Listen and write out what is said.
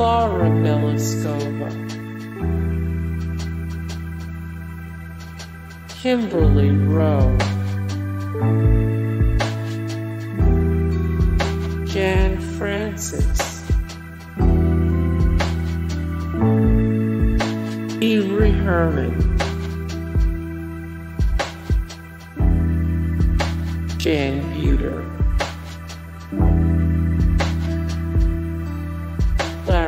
Pliskova, Kimberly Rowe, Jan Francis, Lee Reherman, Jan Buda,